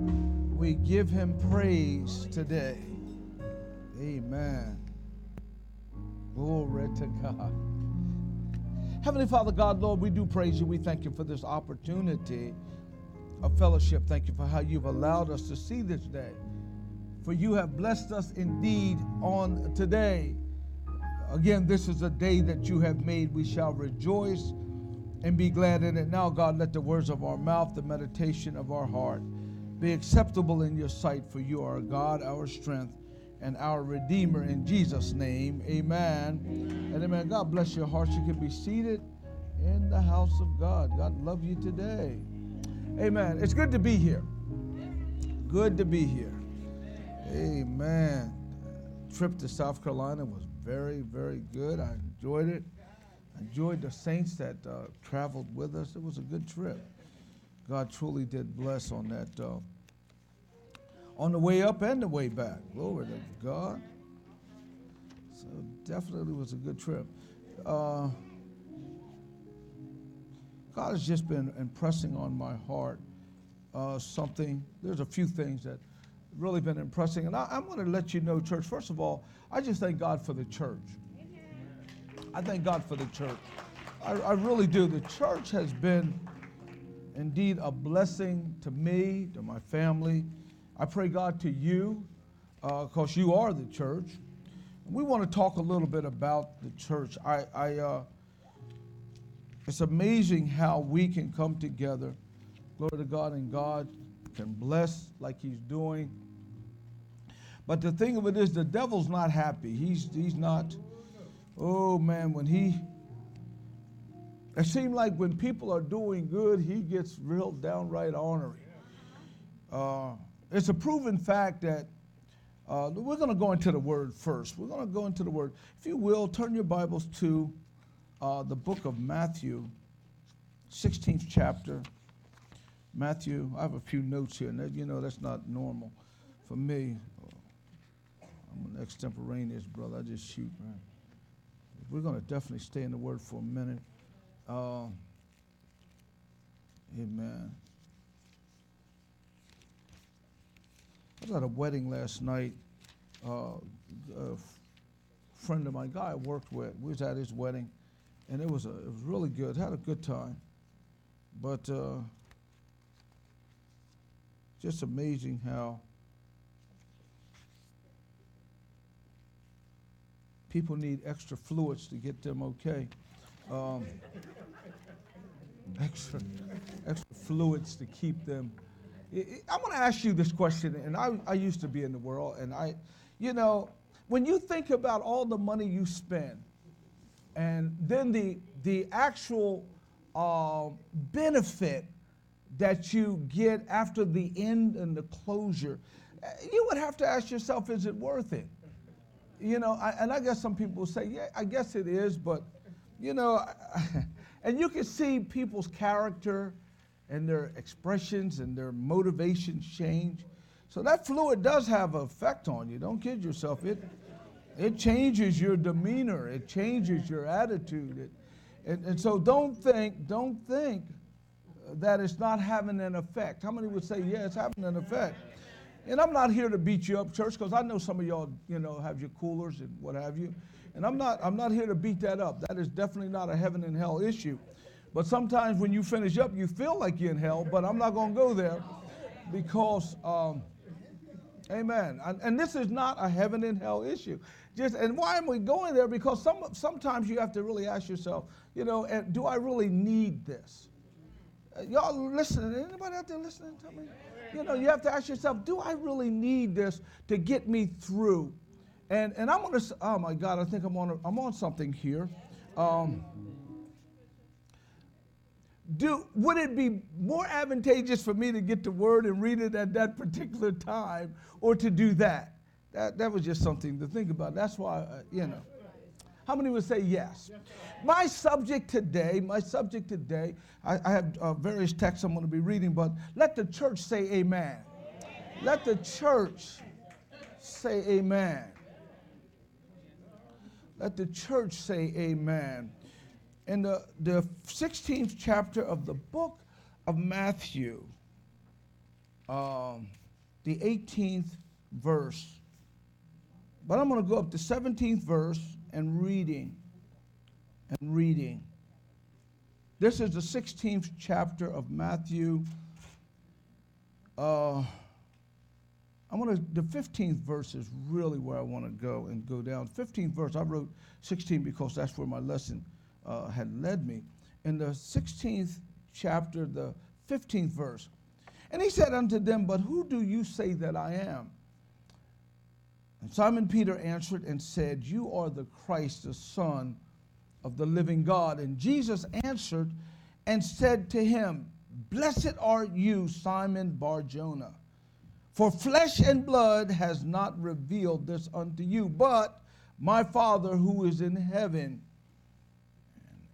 We give him praise today. Amen. Glory to God. Heavenly Father God, Lord, we do praise you. We thank you for this opportunity of fellowship. Thank you for how you've allowed us to see this day. For you have blessed us indeed on today. Again, this is a day that you have made. We shall rejoice and be glad in it. Now, God, let the words of our mouth, the meditation of our heart be acceptable in your sight, for you are God, our strength, and our Redeemer. In Jesus' name, amen. And amen. God bless your hearts. You can be seated in the house of God. God love you today. Amen. It's good to be here. Good to be here. Amen. Trip to South Carolina was very, very good. I enjoyed it. I enjoyed the saints that uh, traveled with us. It was a good trip. God truly did bless on that, uh, on the way up and the way back. Glory to God. So definitely was a good trip. Uh, God has just been impressing on my heart uh, something. There's a few things that really been impressing. And I, am going to let you know, church, first of all, I just thank God for the church. I thank God for the church. I, I really do. The church has been indeed a blessing to me, to my family. I pray God to you, because uh, you are the church. We want to talk a little bit about the church. I, I uh, it's amazing how we can come together, glory to God, and God can bless like He's doing. But the thing of it is, the devil's not happy. He's, he's not, oh man, when he, it seems like when people are doing good, he gets real downright ornery. Uh, it's a proven fact that uh, we're going to go into the word first. We're going to go into the word. If you will, turn your Bibles to uh, the book of Matthew, 16th chapter. Matthew, I have a few notes here, and you know that's not normal for me. I'm an extemporaneous brother. I just shoot, man. We're going to definitely stay in the Word for a minute. Uh, amen. I was at a wedding last night. Uh, a friend of mine, guy I worked with, we was at his wedding, and it was a, it was really good. Had a good time, but uh, just amazing how people need extra fluids to get them okay. Um, extra, extra fluids to keep them. I want to ask you this question, and I, I used to be in the world, and I, you know, when you think about all the money you spend, and then the the actual uh, benefit that you get after the end and the closure, you would have to ask yourself, is it worth it? you know, I, and I guess some people say, yeah, I guess it is, but, you know, and you can see people's character and their expressions and their motivations change. So that fluid does have an effect on you. Don't kid yourself. It, it changes your demeanor. It changes your attitude. It, and, and so don't think, don't think that it's not having an effect. How many would say, yeah, it's having an effect? And I'm not here to beat you up, church, because I know some of y'all, you know, have your coolers and what have you. And I'm not, I'm not here to beat that up. That is definitely not a heaven and hell issue. But sometimes when you finish up, you feel like you're in hell, but I'm not going to go there because, um, amen. And, and, this is not a heaven and hell issue. Just, and why am we going there? Because some, sometimes you have to really ask yourself, you know, do I really need this? Uh, y'all listening? Anybody out there listening to me? you know, you have to ask yourself, do I really need this to get me through? And, and I'm going to, oh my God, I think I'm on, a, I'm on something here. Um, do, would it be more advantageous for me to get the word and read it at that particular time or to do that? That, that was just something to think about. That's why, uh, you know. How many would say yes? My subject today, my subject today, I, I have uh, various texts I'm going to be reading, but let the church say amen. Let the church say amen. Let the church say amen. In the, the 16th chapter of the book of Matthew, um, the 18th verse. But I'm going to go up to 17th verse and reading. And reading. This is the 16th chapter of Matthew. Uh, I want to, the 15th verse is really where I want to go and go down. 15th verse, I wrote 16 because that's where my lesson uh, had led me. In the 16th chapter, the 15th verse, and he said unto them, But who do you say that I am? And Simon Peter answered and said, You are the Christ, the Son of the living God. And Jesus answered and said to him, Blessed are you, Simon Barjona, for flesh and blood has not revealed this unto you, but my Father who is in heaven.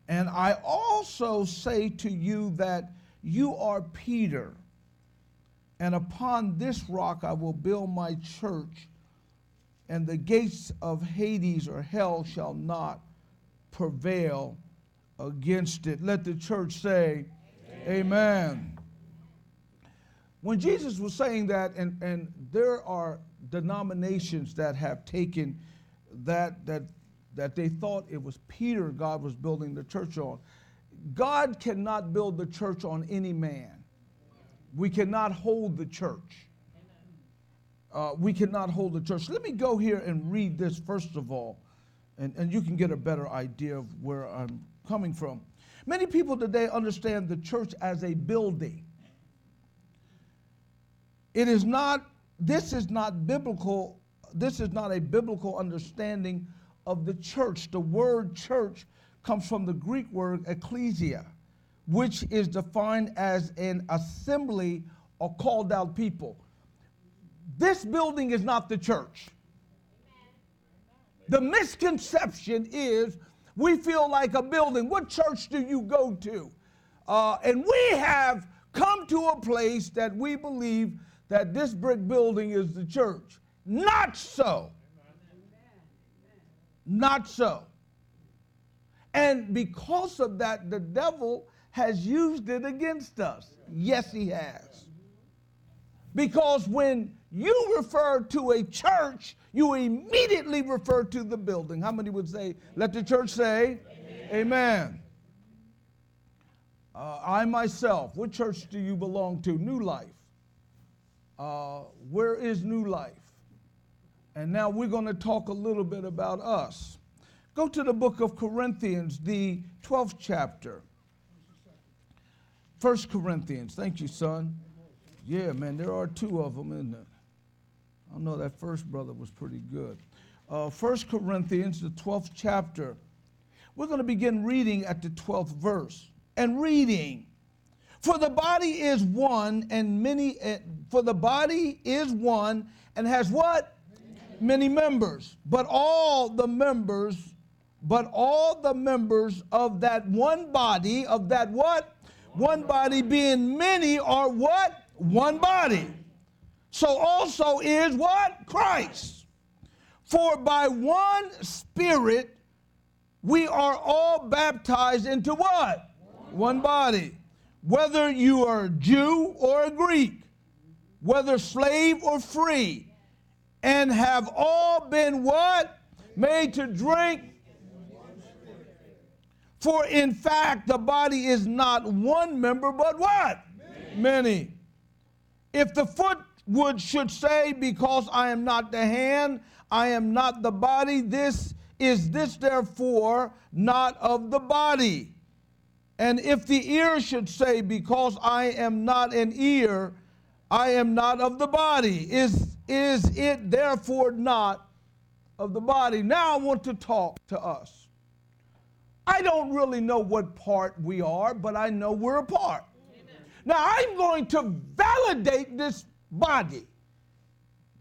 And I also say to you that you are Peter and upon this rock I will build my church, and the gates of Hades or hell shall not prevail against it. Let the church say, Amen. Amen. When Jesus was saying that, and, and there are denominations that have taken that, that, that they thought it was Peter God was building the church on. God cannot build the church on any man. We cannot hold the church. Uh, we cannot hold the church. Let me go here and read this first of all, and, and you can get a better idea of where I'm coming from. Many people today understand the church as a building. It is not, this is not biblical, this is not a biblical understanding of the church. The word church comes from the Greek word ecclesia which is defined as an assembly or called out people. This building is not the church. The misconception is we feel like a building. What church do you go to? Uh, and we have come to a place that we believe that this brick building is the church. Not so. Not so. And because of that, the devil has used it against us. Yes, he has. Because when you refer to a church, you immediately refer to the building. How many would say, let the church say, Amen? Amen. Uh, I myself, what church do you belong to? New Life. Uh, where is New Life? And now we're going to talk a little bit about us. Go to the book of Corinthians, the 12th chapter. First Corinthians. Thank you, son. Yeah, man, there are two of them, isn't there? I know that first brother was pretty good. Uh, First Corinthians, the 12th chapter. We're going to begin reading at the 12th verse. And reading, for the body is one and many, uh, for the body is one and has what? Many members. But all the members, but all the members of that one body, of that what? One body being many are what? One body. So also is what? Christ. For by one Spirit we are all baptized into what? One body. Whether you are a Jew or a Greek, whether slave or free, and have all been what? Made to drink for in fact, the body is not one member, but what? Many. Many. If the foot would should say, Because I am not the hand, I am not the body, this is this therefore not of the body. And if the ear should say, Because I am not an ear, I am not of the body, is, is it therefore not of the body? Now I want to talk to us. I don't really know what part we are, but I know we're a part. Amen. Now I'm going to validate this body,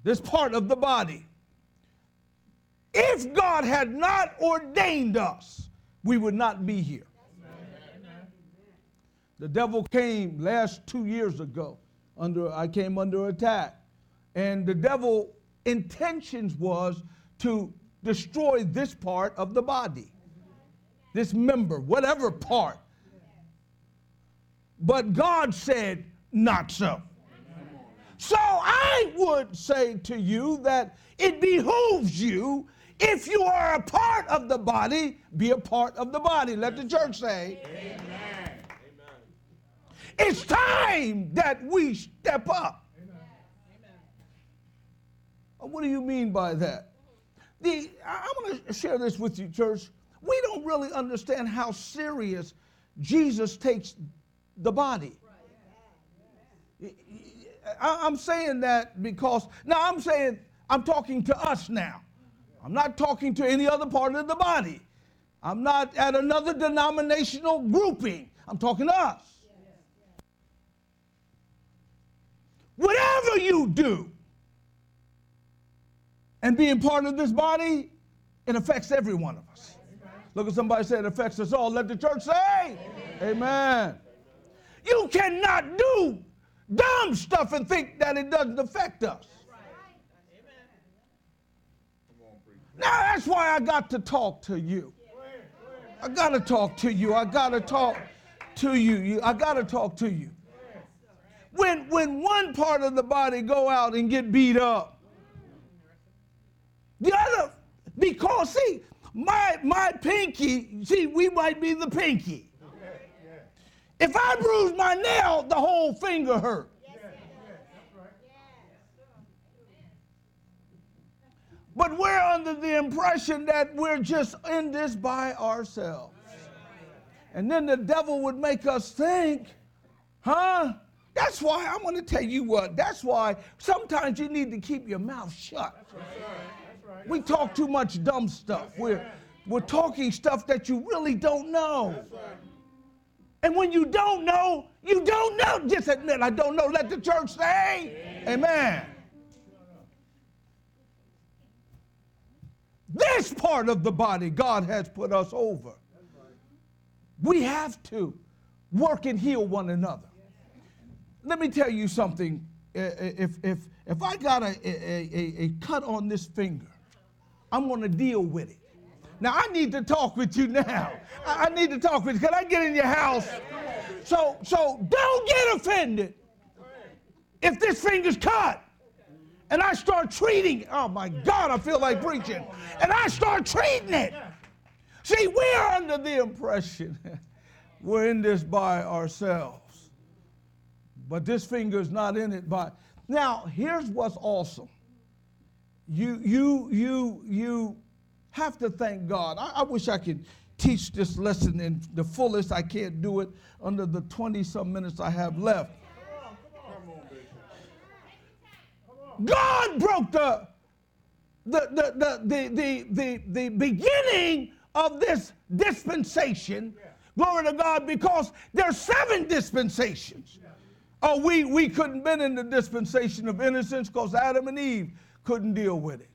this part of the body. If God had not ordained us, we would not be here. The devil came last two years ago. Under I came under attack, and the devil intentions was to destroy this part of the body this member, whatever part. But God said, not so. So I would say to you that it behooves you, if you are a part of the body, be a part of the body. Let the church say, Amen. It's time that we step up. Amen. Uh, what do you mean by that? The, I want to share this with you, church. We don't really understand how serious Jesus takes the body. I'm saying that because, now I'm saying, I'm talking to us now. I'm not talking to any other part of the body. I'm not at another denominational grouping. I'm talking to us. Whatever you do, and being part of this body, it affects every one of us. Look at somebody say it affects us all. Let the church say, Amen. Amen. You cannot do dumb stuff and think that it doesn't affect us. Now that's why I got to talk to you. I got to talk to you. I got to talk to you. I got to talk to you. When, when one part of the body go out and get beat up, the other, because see, my, my pinky, see, we might be the pinky. If I bruise my nail, the whole finger hurt. But we're under the impression that we're just in this by ourselves. And then the devil would make us think, huh? That's why I'm going to tell you what, that's why sometimes you need to keep your mouth shut. We talk too much dumb stuff. We're, we're talking stuff that you really don't know. And when you don't know, you don't know. Just admit, I don't know. Let the church say, Amen. Amen. This part of the body God has put us over. We have to work and heal one another. Let me tell you something. If, if, if I got a, a, a, a cut on this finger, I'm going to deal with it. Now, I need to talk with you now. I, I need to talk with you. Can I get in your house? So, so don't get offended if this finger's cut and I start treating, oh my God, I feel like preaching, and I start treating it. See, we're under the impression we're in this by ourselves, but this finger is not in it by. Now, here's what's awesome. You, you, you, you have to thank God. I, I wish I could teach this lesson in the fullest. I can't do it under the 20 some minutes I have left. God broke the, the, the, the, the, the, the, the beginning of this dispensation. Glory to God, because there's seven dispensations. Oh, we, we couldn't been in the dispensation of innocence because Adam and Eve couldn't deal with it.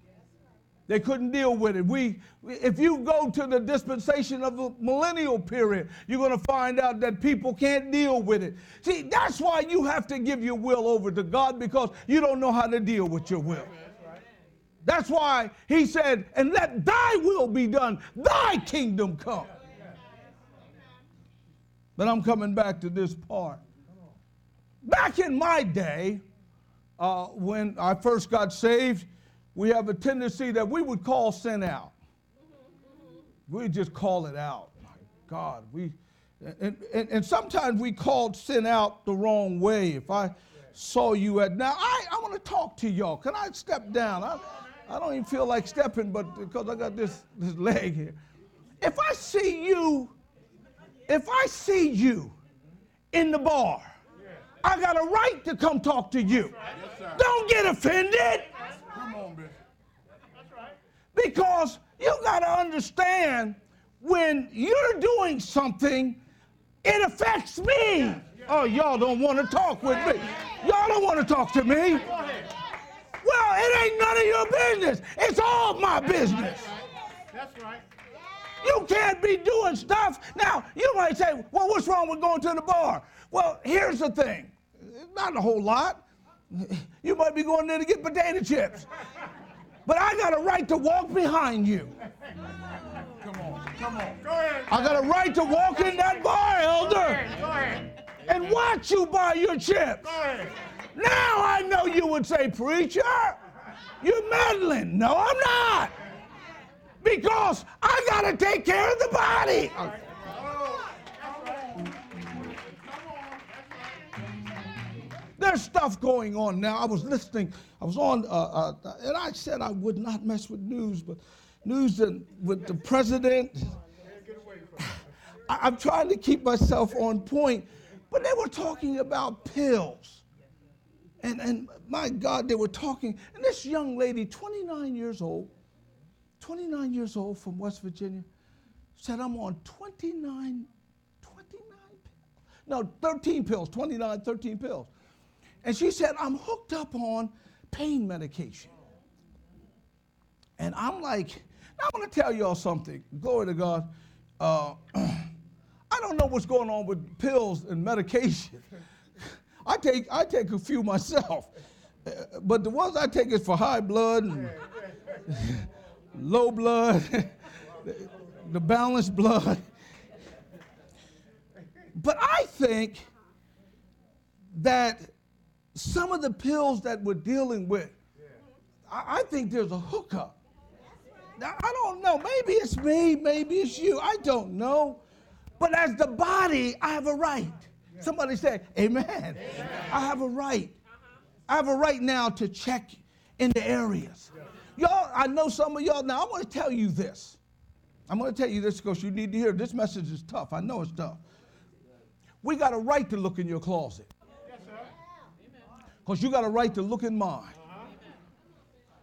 They couldn't deal with it. We, if you go to the dispensation of the millennial period, you're going to find out that people can't deal with it. See, that's why you have to give your will over to God because you don't know how to deal with your will. That's why he said, and let thy will be done, thy kingdom come. But I'm coming back to this part. Back in my day, uh, when I first got saved, we have a tendency that we would call sin out. We just call it out. My God, we and, and, and sometimes we called sin out the wrong way. If I saw you at now, I, I want to talk to y'all. Can I step down? I, I don't even feel like stepping, but because I got this, this leg here. If I see you, if I see you in the bar, I got a right to come talk to you. Don't get offended. Come on, bitch. Because you got to understand when you're doing something, it affects me. Oh, y'all don't want to talk with me. Y'all don't want to talk to me. Well, it ain't none of your business. It's all my business. That's right. You can't be doing stuff. Now, you might say, well, what's wrong with going to the bar? Well, here's the thing not a whole lot. You might be going there to get potato chips. But I got a right to walk behind you. Come on, come on. Go ahead. I got a right to walk in that bar, elder. Go ahead. Go ahead. And watch you buy your chips. Go ahead. Now I know you you would say, Preacher, you're meddling. No, I'm not. Because I got to take care of the body. There's stuff going on now. I was listening. I was on, uh, uh, and I said I would not mess with news, but news and with the president. I, am trying to keep myself on point, but they were talking about pills. And, and my God, they were talking. And this young lady, 29 years old, 29 years old from West Virginia, said, I'm on 29, 29 pills. No, 13 pills, 29, 13 pills. And she said, I'm hooked up on pain medication. And I'm like, I want to tell y'all something. Glory to God. Uh, I don't know what's going on with pills and medication. I take, I take a few myself. Uh, but the ones I take is for high blood and low blood, the balanced blood. But I think that some of the pills that we're dealing with, I, I think there's a hookup. Now, I don't know. Maybe it's me, maybe it's you. I don't know. But as the body, I have a right. Somebody say, Amen. Amen. I have a right. I have a right now to check in the areas. Y'all, I know some of y'all. Now, I want to tell you this. I'm going to tell you this because you need to hear. This message is tough. I know it's tough. We got a right to look in your closet because you got a right to look in mine.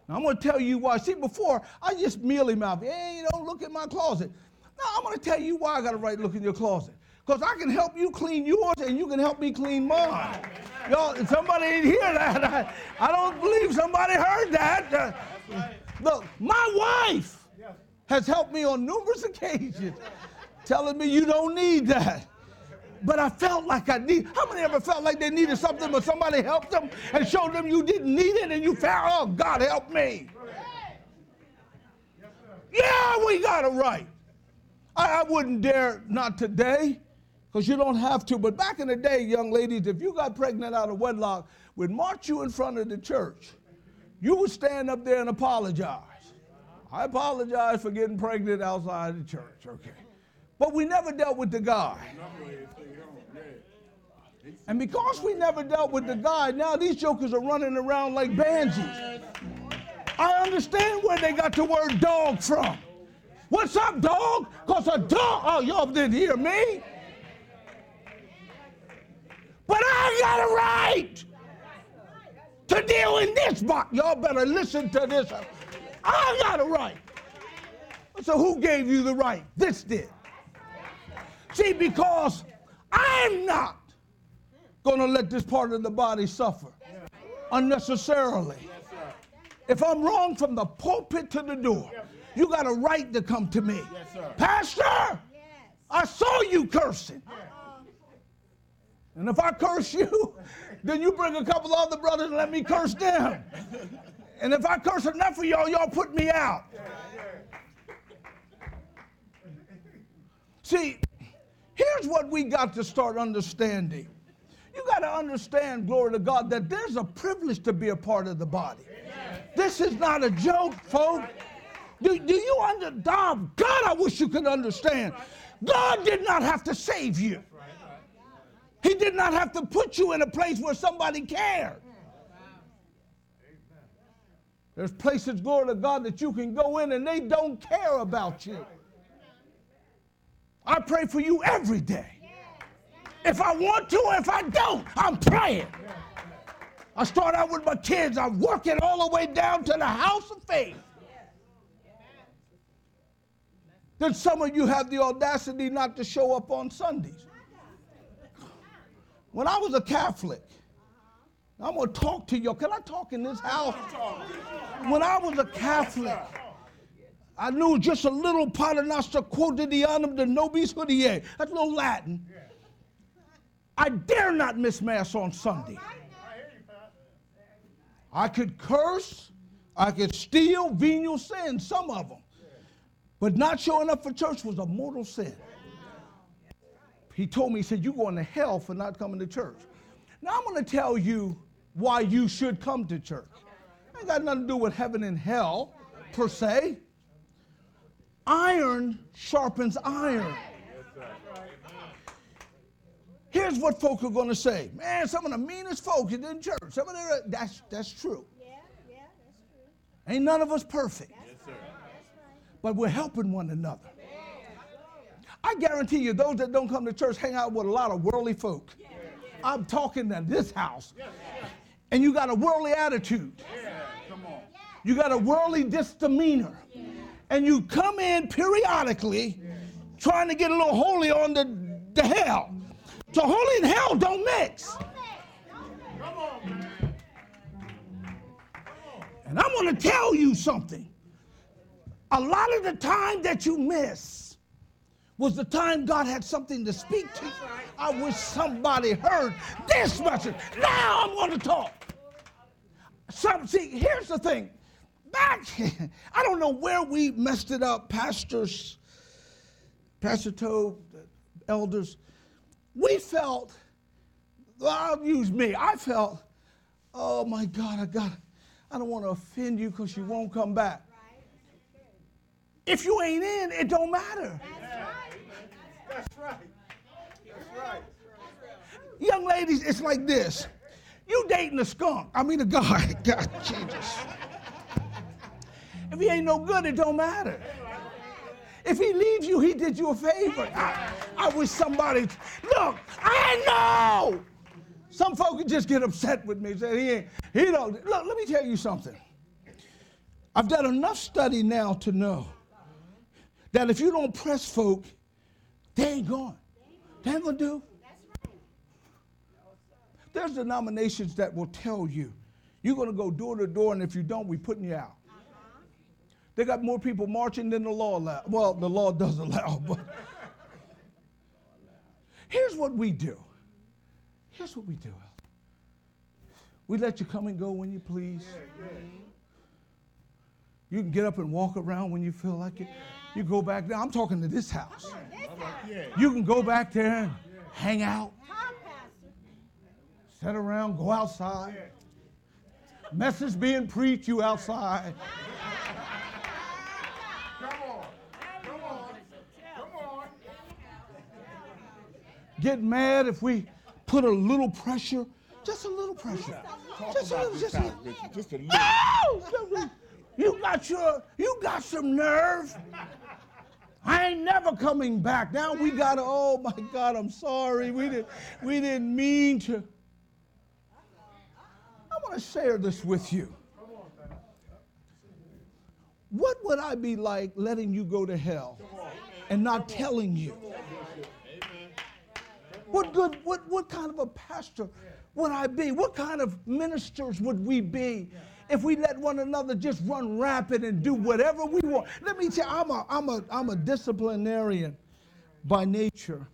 Now, I'm going to tell you why. See, before I just merely mouth, hey, don't look in my closet. Now, I'm going to tell you why I got a right to look in your closet. Because I can help you clean yours and you can help me clean mine. Y'all, somebody didn't hear that. I, I don't believe somebody heard that. Uh, look, my wife has helped me on numerous occasions, telling me you don't need that but I felt like I need. How many ever felt like they needed something, but somebody helped them and showed them you didn't need it, and you found, oh, God help me. Yeah, we got it right. I, I wouldn't dare not today, because you don't have to. But back in the day, young ladies, if you got pregnant out of wedlock, we'd march you in front of the church. You would stand up there and apologize. I apologize for getting pregnant outside the church, okay? But we never dealt with the guy. And because we never dealt with the guy, now these jokers are running around like banshees. I understand where they got the word dog from. What's up, dog? Because a dog, oh, y'all didn't hear me. But I got a right to deal in this box. Y'all better listen to this. I got a right. So who gave you the right? This did. See, because I'm not going to let this part of the body suffer unnecessarily. If I'm wrong from the pulpit to the door, you got a right to come to me. Pastor, I saw you cursing. And if I curse you, then you bring a couple other brothers and let me curse them. And if I curse enough of y'all, y'all put me out. See, here's what we got to start understanding you got to understand, glory to God, that there's a privilege to be a part of the body. This is not a joke, folks. Do, do you understand? God, I wish you could understand. God did not have to save you. He did not have to put you in a place where somebody cared. There's places, glory to God, that you can go in and they don't care about you. I pray for you every day. If I want to or if I don't, I'm praying. I start out with my kids. I work it all the way down to the house of faith. Then some of you have the audacity not to show up on Sundays. When I was a Catholic, I'm going to talk to y'all. Can I talk in this house? When I was a Catholic, I knew just a little Paternoster quotidianum de nobis hodie. That's a little Latin. I dare not miss Mass on Sunday. I could curse, I could steal, venial sin, some of them. But not showing up for church was a mortal sin. He told me, he said, You're going to hell for not coming to church. Now I'm going to tell you why you should come to church. Ain't got nothing to do with heaven and hell, per se. Iron sharpens iron. Here's what folk are going to say. Man, some of the meanest folks in the church. Some of their, that's, that's true. Yeah, yeah, that's true. Ain't none of us perfect. That's right. That's right. But we're helping one another. I guarantee you, those that don't come to church hang out with a lot of worldly folk. I'm talking to this house. And you got a worldly attitude. You got a worldly disdemeanor. And you come in periodically trying to get a little holy on the, the hell. So holy and hell don't mix. And I'm going to tell you something. A lot of the time that you miss was the time God had something to speak to. I wish somebody heard this message. Now I'm going to talk. Some, see, here's the thing. Back, I don't know where we messed it up, pastors, Pastor Toe, elders. We felt, well, I'll use me. I felt, oh my God, I got, I don't want to offend you because you won't come back. If you ain't in, it don't matter. That's right. That's right. Young ladies, it's like this. You dating a skunk. I mean a guy. God, Jesus. If he ain't no good, it don't matter. If he leaves you, he did you a favor. I, I wish somebody, look, I know. Some folk just get upset with me. Say he ain't, he don't. Look, let me tell you something. I've done enough study now to know that if you don't press folk, they ain't going. They ain't gonna do. There's denominations that will tell you, you're going to go door to door, and if you don't, we're putting you out. They got more people marching than the law allows. Well, the law does allow, but here's what we do. Here's what we do. We let you come and go when you please. You can get up and walk around when you feel like it. You go back there. I'm talking to this house. You can go back there and hang out, Talk, Pastor. sit around, go outside. Message being preached, you outside. Come on. Come on. Come on. Get mad if we put a little pressure, just a little pressure. Just a little, just a little. Just a little. You got your, you got some nerve. I ain't never coming back. Now we gotta, oh my God, I'm sorry. We didn't, we didn't mean to. I want to share this with you. What would I be like letting you go to hell and not telling you? What good, what, what kind of a pastor would I be? What kind of ministers would we be if we let one another just run rapid and do whatever we want? Let me tell you, I'm a, I'm a, I'm a disciplinarian by nature.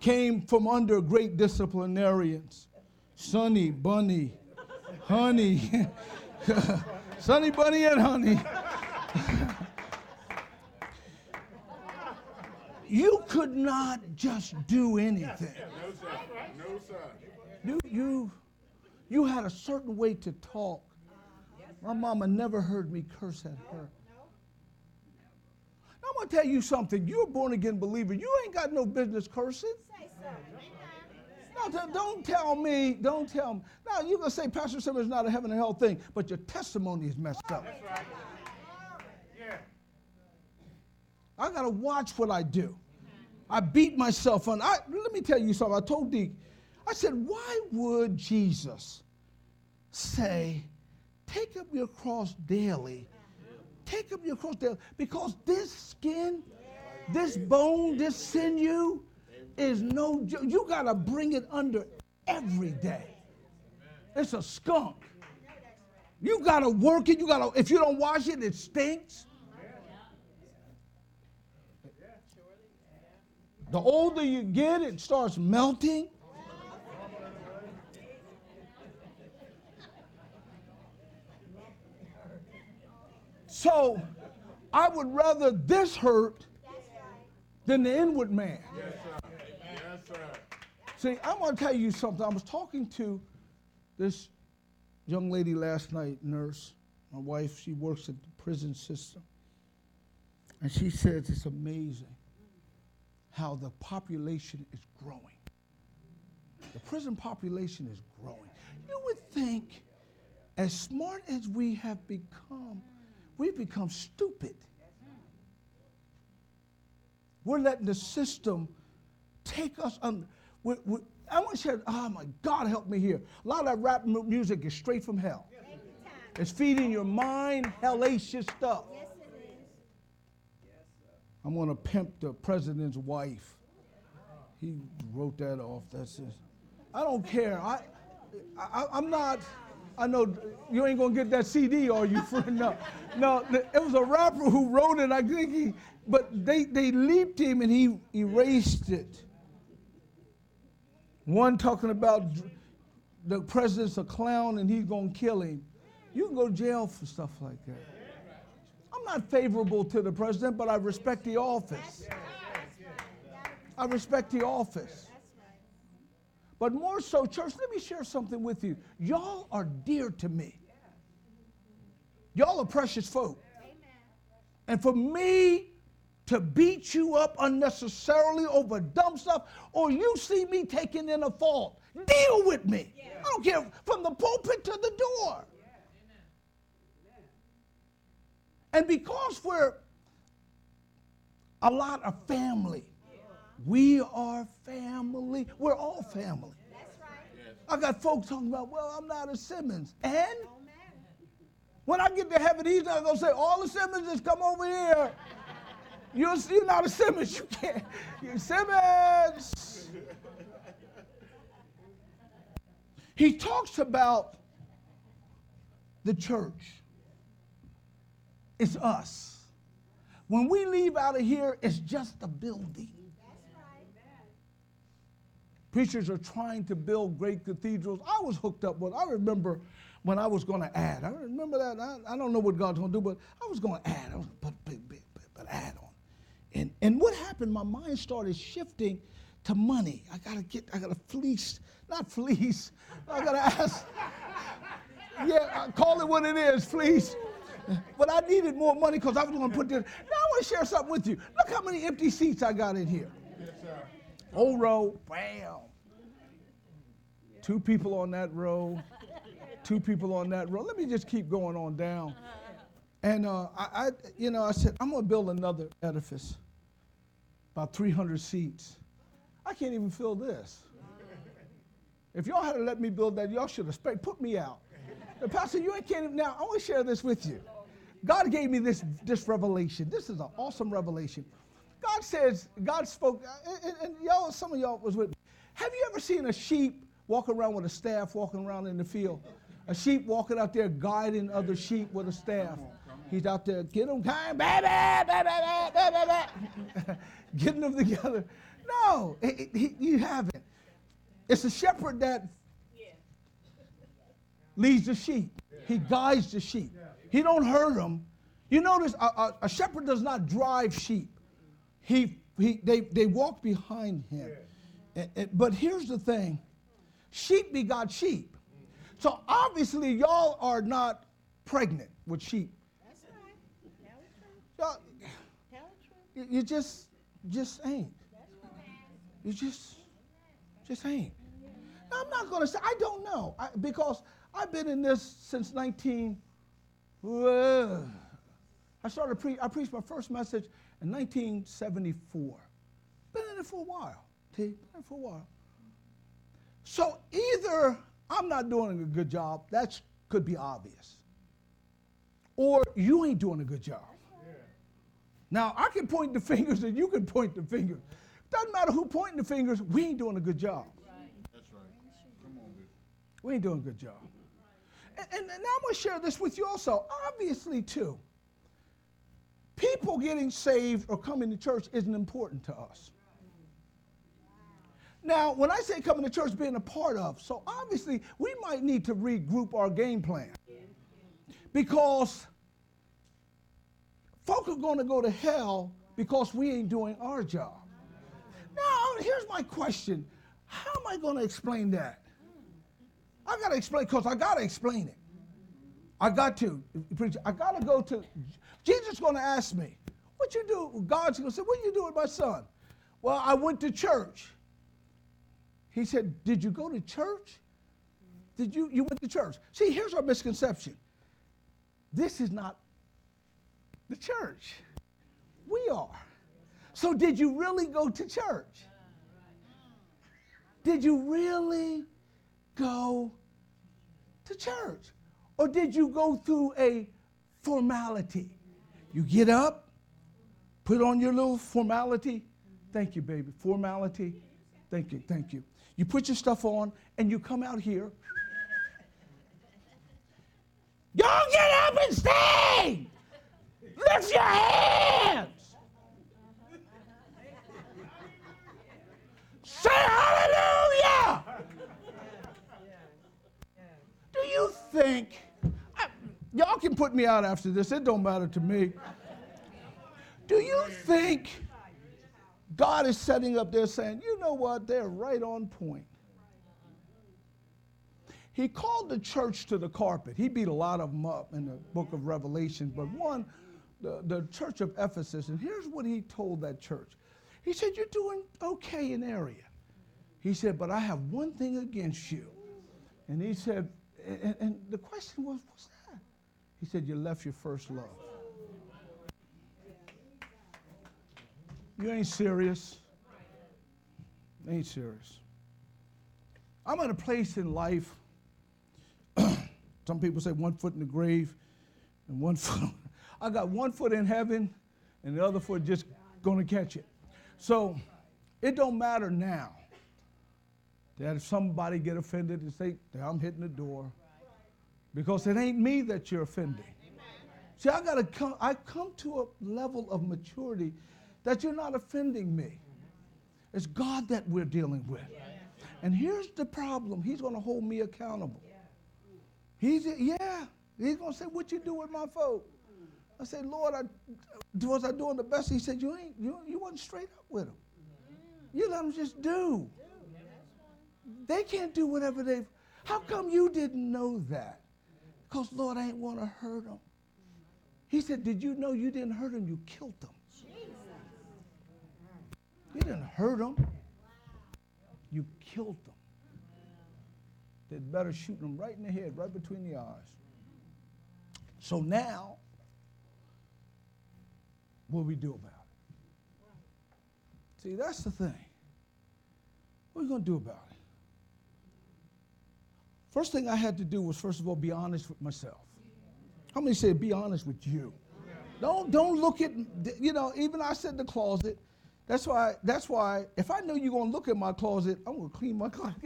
Came from under great disciplinarians. Sonny, Bunny, Honey, Sonny, Bunny, and Honey. you could not just do anything. No, sir. No, sir. You, you, you had a certain way to talk. My mama never heard me curse at her. Now, I'm going to tell you something. You're a born again believer. You ain't got no business cursing. Say so. No, don't- don't tell me. Don't tell me. Now, you're going to say Pastor Simmons is not a heaven and hell thing, but your testimony is messed up. Yeah. I got to watch what I do. I beat myself on. I, let me tell you something. I told Deke, I said, why would Jesus say, take up your cross daily? Take up your cross daily. Because this skin, this bone, this sinew is no joke. You got to bring it under every day. It's a skunk. You got to work it. You got to, if you don't wash it, it stinks. The older you get, it starts melting. So I would rather this hurt than the inward man. See, I'm going to tell you something. I was talking to This young lady last night, nurse, my wife, she works at the prison system. And she says it's amazing how the population is growing. The prison population is growing. You would think, as smart as we have become, we've become stupid. We're letting the system take us under. We're, we're, I want to share, oh my God, help me here. A lot of that rap music is straight from hell. It's feeding your mind hellacious stuff. Yes. I'm going to pimp the president's wife. He wrote that off. That's it. I don't care. I, I, I'm not. I know you ain't gonna get that CD, are you, friend? No, no. It was a rapper who wrote it. I think he, but they they leaped him and he erased it. One talking about the president's a clown and he's gonna kill him. You can go to jail for stuff like that. I'm not favorable to the president, but I respect the office. I respect the office. But more so, church, let me share something with you. Y'all are dear to me. Y'all are precious folk. And for me to beat you up unnecessarily over dumb stuff, or you see me taking in a fault, deal with me. I don't care from the pulpit to the door. And because we're a lot of family, we are family. We're all family. I got folks talking about, well, I'm not a Simmons. And when I get to heaven, he's not gonna say, all the Simmons just come over here. You're, you're not a Simmons. You can't. You're Simmons. He talks about the church. It's us. When we leave out of here, it's just a building. Preachers are trying to build great cathedrals. I was hooked up with, I remember when I was going to add. I remember that. I, I don't know what God's going to do, but I was going to add. I was going to put big, big, but add on. And, and what happened, my mind started shifting to money. I got to get, I got to fleece, not fleece. I got to ask. Yeah, uh, call it what it is, fleece. But I needed more money because I was going to put this. Now I want to share something with you. Look how many empty seats I got in here. Whole row, bam. Two people on that row, two people on that row. Let me just keep going on down. And uh, I, I, you know, I said I'm gonna build another edifice, about 300 seats. I can't even fill this. If y'all had to let me build that, y'all should have put me out. The pastor, you ain't can't even. Now I want to share this with you. God gave me this this revelation. This is an awesome revelation. God says, God spoke, uh, and, and- and y'all, some of y'all was with me. Have you ever seen a sheep walk around with a staff walking around in the field? A sheep walking out there guiding other sheep with a staff. He's out there, get them kind, baby, baby, baby, baby, baby. getting them together. No, it- it- you haven't. It's a shepherd that leads the sheep. He guides the sheep. He don't hurt them. You notice a, a, a shepherd does not drive sheep. He, he, they, they walk behind him. But here's the thing sheep be begot sheep. So obviously, y'all are not pregnant with sheep. That's right. Tell the truth. Y'all, Tell the truth. you- you just, just ain't. You just, just ain't. Now, I'm not going to say, I don't know, I, because I've been in this since 19. Uh, I started, pre- I preached my first message in 1974. Been in it for a while. T, been in it for a while. So either I'm not doing a good job, that could be obvious, or you ain't doing a good job. Now, I can point the fingers and you can point the fingers. Doesn't matter who pointing the fingers, we ain't doing a good job. That's right. Come on, Bishop. We ain't doing a good job. And, and, I'm going to share this with you also. Obviously, too, people getting saved or coming to church isn't important to us. Now, when I say coming to church, being a part of, so obviously we might need to regroup our game plan. Because folk are going to go to hell because we ain't doing our job. Now, here's my question How am I going to explain that? I got to explain because I got to explain it. I got to. I got to go to. Jesus going to ask me, "What you do?" God's going to say, "What you do with my son?" Well, I went to church. He said, "Did you go to church? Did you you went to church?" See, here's our misconception. This is not the church. We are. So, did you really go to church? Did you really go to church? Or did you go through a formality? You get up, put on your little formality. Thank you, baby. Formality. Thank you, thank you. You put your stuff on and you come out here. Y'all get up and stand! Lift your hands! Say hallelujah! Do you think, I, y'all can put me out after this, it don't matter to me. Do you think God is setting up there saying, you know what, they're right on point? He called the church to the carpet. He beat a lot of them up in the book of Revelation, but one, the, the church of Ephesus, and here's what he told that church. He said, You're doing okay in area. He said, But I have one thing against you. And he said, and, and the question was, What's that? He said, You left your first love. You ain't serious. Ain't serious. I'm at a place in life. Some people say one foot in the grave and one foot. I got one foot in heaven and the other foot just going to catch it. So it don't matter now that if somebody get offended and say, I'm hitting the door. Because it ain't me that you're offending. See, I gotta come, I come to a level of maturity that you're not offending me. It's God that we're dealing with. And here's the problem. He's gonna hold me accountable. He's yeah, he's gonna say, What you do with my folk? I said, Lord, I was I doing the best? He said, You ain't you, you wasn't straight up with them. You let them just do. They can't do whatever they how come you didn't know that? Because Lord, I ain't want to hurt them. He said, Did you know you didn't hurt them? You killed them. You didn't hurt them. You killed them. They'd better shoot them right in the head, right between the eyes. So now, what do we do about it? See, that's the thing. What are we going to do about it? First thing I had to do was, first of all, be honest with myself. How many say, be honest with you? Don't, don't look at, you know, even I said the closet. That's why, that's why, if I knew you were going to look at my closet, I'm going to clean my closet.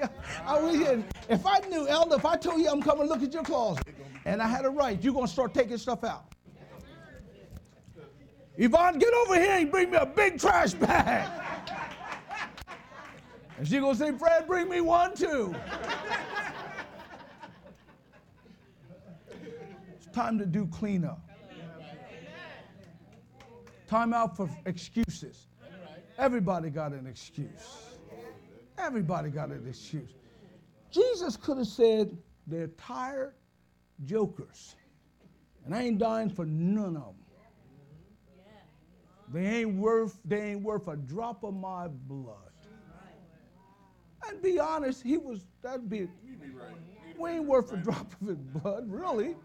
If I knew, Elder, if I told you I'm coming to look at your closet, and I had a right, you're going to start taking stuff out. Yvonne, get over here and bring me a big trash bag. And she's going to say, Fred, bring me one too. Time to do cleanup. Time out for excuses. Everybody got an excuse. Everybody got an excuse. Jesus could have said, they're tired jokers. And I ain't dying for none of them. They ain't worth, they ain't worth a drop of my blood. And be honest, he was, that'd be, we ain't worth a drop of his blood, really.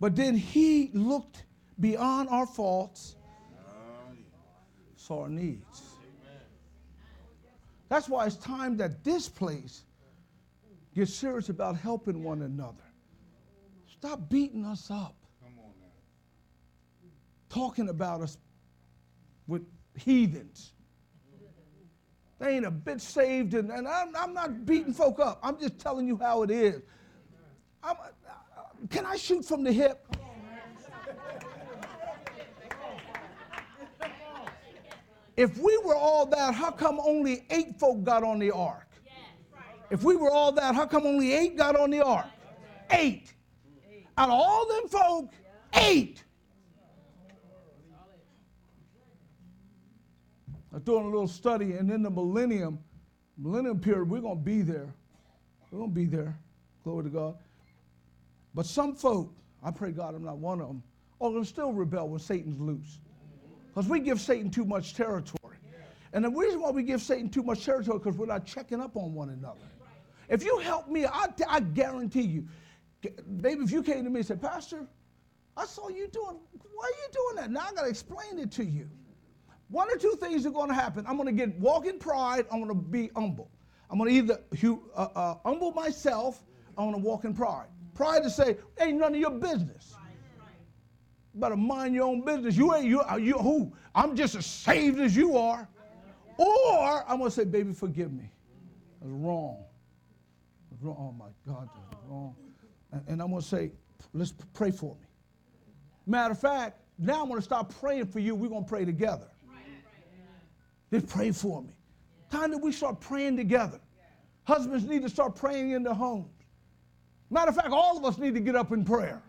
But then he looked beyond our faults, saw our needs. That's why it's time that this place gets serious about helping one another. Stop beating us up talking about us with heathens. They ain't a bit saved, and, and I'm, I'm, not beating folk up. I'm just telling you how it is. I'm, can I shoot from the hip? If we were all that, how come only eight folk got on the ark? If we were all that, how come only eight got on the ark? Eight. Out of all them folk, eight. I'm doing a little study, and in the millennium, millennium period, we're going to be there. We're going to be there. Glory to God. But some folk, I pray God I'm not one of them, are going to still rebel when Satan's loose. Because we give Satan too much territory. And the reason why we give Satan too much territory because we're not checking up on one another. If you help me, I, I guarantee you, baby, if you came to me and said, Pastor, I saw you doing, why are you doing that? Now I got to explain it to you. One or two things are going to happen. I'm going to get walk in pride. I'm going to be humble. I'm going to either uh, uh, humble myself. I'm going to walk in pride. Pride to say, ain't none of your business. Better mind your own business. You ain't you, you who? I'm just as saved as you are. Or I'm to say, baby, forgive me. I was wrong. I was wrong. Oh my God, that was wrong. And, I'm to say, let's pray for me. Matter of fact, now I'm to start praying for you. We're going to pray together. Just pray for me. Time that we start praying together. Husbands need to start praying in their homes. Matter of fact, all of us need to get up in prayer.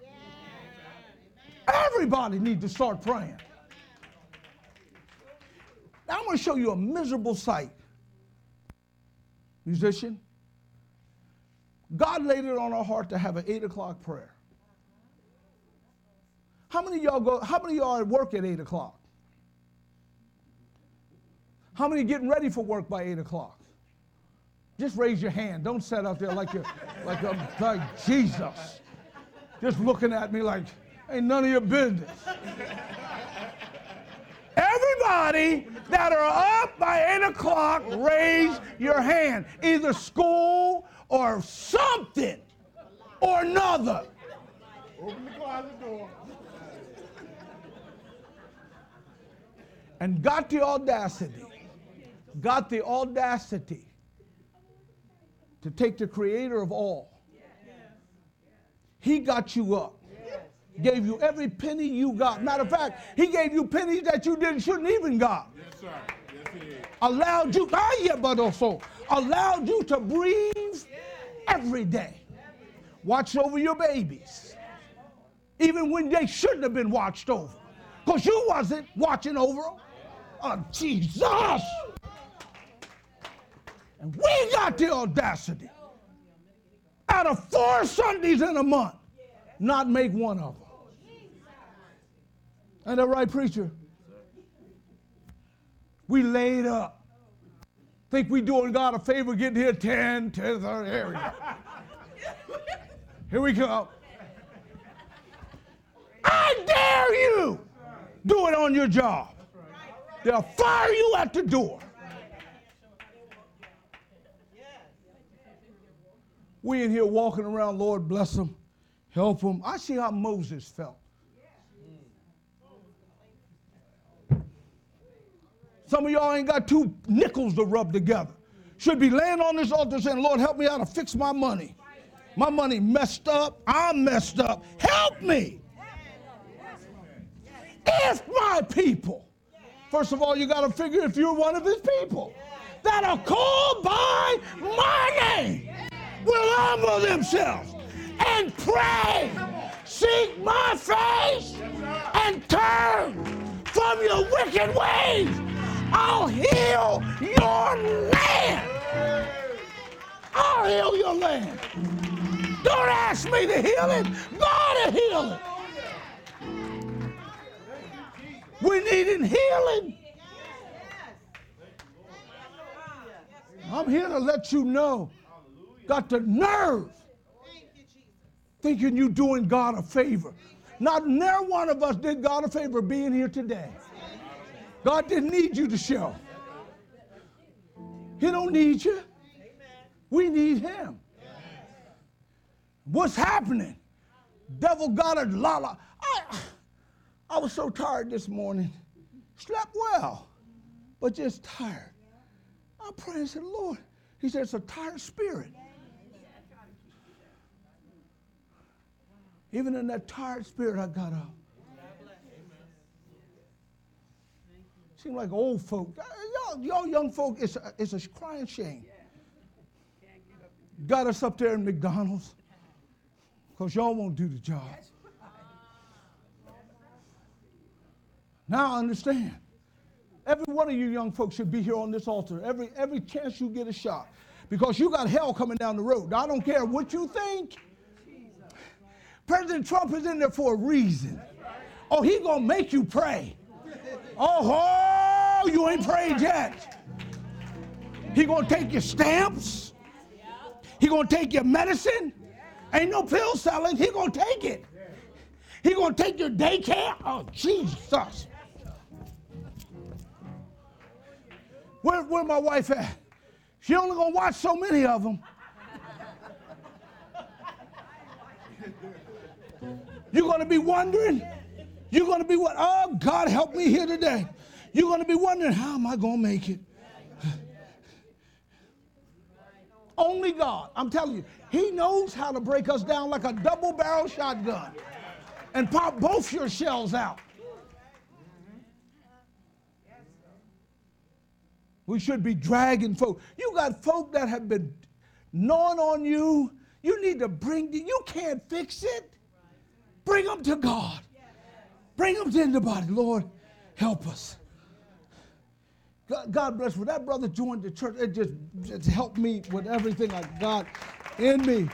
Everybody needs to start praying. Now I'm going to show you a miserable sight. Musician, God laid it on our heart to have an eight o'clock prayer. How many of y'all go? How many of y'all at work at eight o'clock? How many getting ready for work by eight o'clock? Just raise your hand. Don't sit out there like you're like, a, like Jesus. Just looking at me like ain't none of your business. Everybody that are up by eight o'clock, raise your hand. Either school or something or another. Open the closet door. and got the audacity, got the audacity to take the creator of all. He got you up. Gave you every penny you got. Matter of fact, he gave you pennies that you didn't shouldn't even got. Yes, sir. Yes, he is. Allowed you, ah, but also allowed you to breathe every day. Watch over your babies, even when they shouldn't have been watched over, because you wasn't watching over them. Oh, Jesus! And we got the audacity out of four Sundays in a month, not make one of them. Ain't that right, preacher? We laid up. Think we doing God a favor getting here 10, 10, 30, here we go. Here we go. I dare you do it on your job. They'll fire you at the door. We in here walking around, Lord bless them, help them. I see how Moses felt. Some of y'all ain't got two nickels to rub together. Should be laying on this altar saying, Lord, help me out to fix my money. My money messed up. I'm messed up. Help me. If my people, first of all, you got to figure if you're one of his people that are called by my name humble themselves and pray, seek my face, and turn from your wicked ways. I'll heal your land. I'll heal your land. Don't ask me to heal it. God will heal it. We need healing. I'm here to let you know. Got the nerve thinking you doing God a favor. Not near one of us did God a favor being here today. God didn't need you to show. He don't need you. We need him. What's happening? Devil got a lala. I, I was so tired this morning. Slept well, but just tired. I prayed and said, Lord, he said, it's a tired spirit. Even in that tired spirit, I got up. Seem like old folk. Uh, Y'all, y'all young folk, it's a, it's a crying shame. Got us up there in McDonald's because y'all won't do the job. Now I understand. Every one of you young folks should be here on this altar. Every, every chance you get a shot. because you got hell coming down the road. I don't care what you think. President Trump is in there for a reason. Oh, he gonna make you pray. Oh, oh, you ain't prayed yet. He gonna take your stamps. He gonna take your medicine. Ain't no pill selling. He gonna take it. He gonna take your daycare. Oh, Jesus. Where, where my wife at? She only gonna watch so many of them. You're gonna be wondering. You're gonna be what? Oh, God help me here today. You're gonna be wondering, how am I gonna make it? Only God. I'm telling you, He knows how to break us down like a double barrel shotgun and pop both your shells out. We should be dragging folk. You got folk that have been gnawing on you. You need to bring, you can't fix it. Bring them to God. Bring them to the body. Lord, help us. God, bless. When that brother joined the church, it just, just helped me with everything I got in me.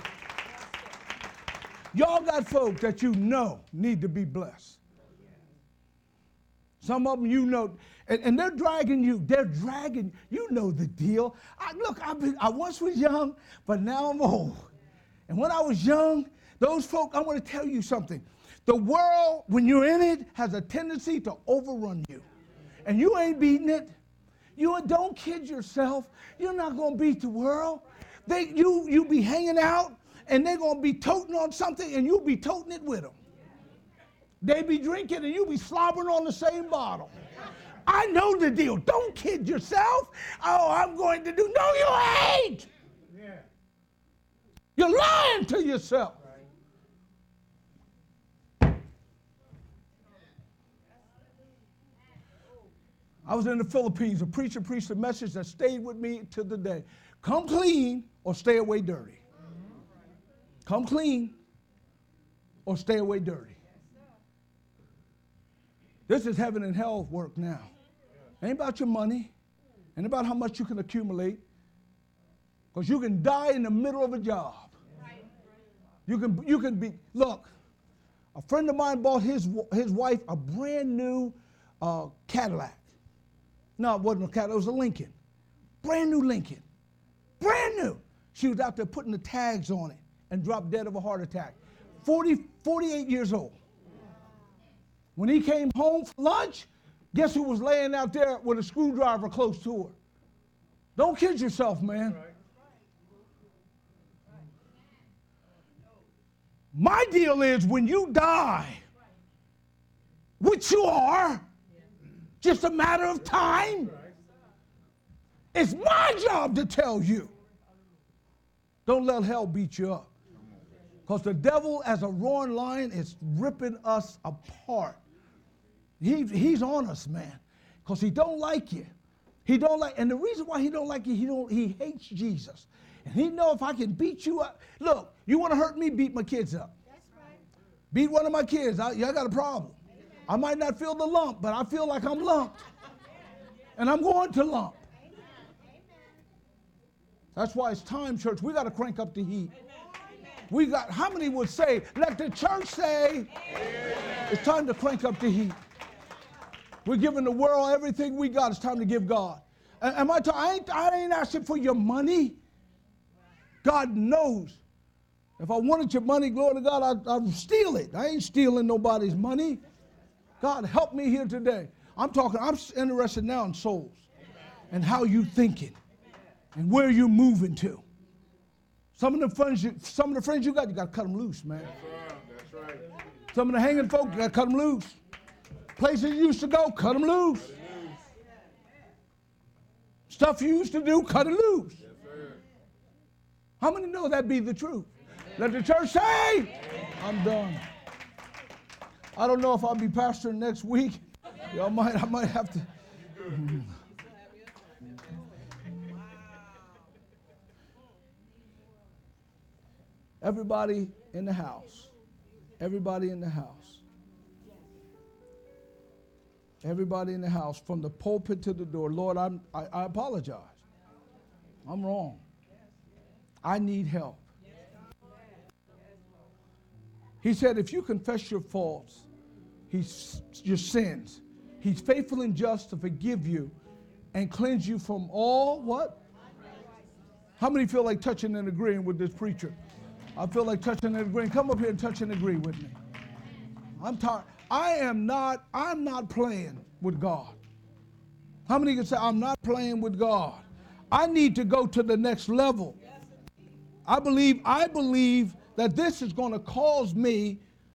Y'all got folk that you know need to be blessed. Some of them you know, and, and they're dragging you. They're dragging, you know the deal. I, look, been, I once was young, but now I'm old. And when I was young, those folk, I want to tell you something. The world, when you're in it, has a tendency to overrun you. And you ain't beating it. You don't kid yourself. You're not going to beat the world. They, you, you be hanging out, and they're going to be toting on something, and you'll be toting it with them. They be drinking, and you'll be slobbering on the same bottle. I know the deal. Don't kid yourself. Oh, I'm going to do. No, you ain't. You're lying to yourself. I was in the Philippines. A preacher preached a message that stayed with me to the day. Come clean or stay away dirty. Come clean or stay away dirty. This is heaven and hell work now. Ain't about your money, ain't about how much you can accumulate. Because you can die in the middle of a job. You can, you can be, look, a friend of mine bought his, his wife a brand new uh, Cadillac. No, it wasn't a Cadillac, it was a Lincoln. Brand new Lincoln. Brand new. She was out there putting the tags on it and dropped dead of a heart attack. 40, 48 years old. When he came home for lunch, guess who was laying out there with a screwdriver close to her? Don't kid yourself, man. My deal is when you die, which you are, just a matter of time, it's my job to tell you. Don't let hell beat you up. Because the devil, as a roaring lion, is ripping us apart. He, he's on us, man. Because he don't like you. He don't like, and the reason why he don't like you, he don't, he hates Jesus. And he know if I can beat you up, look, you want to hurt me, beat my kids up. That's right. Beat one of my kids, I, I got a problem. I might not feel the lump, but I feel like I'm lumped. And I'm going to lump. That's why it's time, church. We got to crank up the heat. We got, how many would say, let the church say, it's time to crank up the heat. We're giving the world everything we got. It's time to give God. Am I, ta- I, ain't, I ain't asking for your money. God knows. If I wanted your money, glory to God, I'd, I'd steal it. I ain't stealing nobody's money. God, help me here today. I'm talking, I'm interested now in souls and how you thinking and where you're moving to. Some of the friends, you, some of the friends you got, you got to cut them loose, man. That's right. Some of the hanging folk, you got to cut them loose. Places you used to go, cut them loose. Stuff you used to do, cut it loose. How many know that be the truth? Let the church say, I'm done. I don't know if I'll be pastoring next week. Y'all might, I might have to. Everybody in the house. Everybody in the house. Everybody in the house, from the pulpit to the door. Lord, I'm, I, I apologize. I'm wrong. I need help. He said, if you confess your faults, he's, your sins, he's faithful and just to forgive you and cleanse you from all what? How many feel like touching and agreeing with this preacher? I feel like touching and agreeing. Come up here and touch and agree with me. I'm tired. I am not, I'm not playing with God. How many can say, I'm not playing with God? I need to go to the next level. I believe, I believe that this is going to cause me